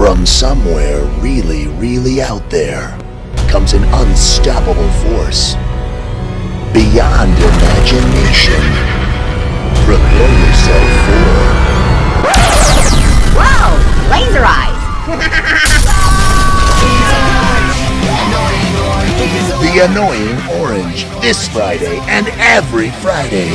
From somewhere really, really out there comes an unstoppable force. Beyond imagination. Prepare yourself for Whoa! Laser eyes! The Annoying Orange this Friday and every Friday.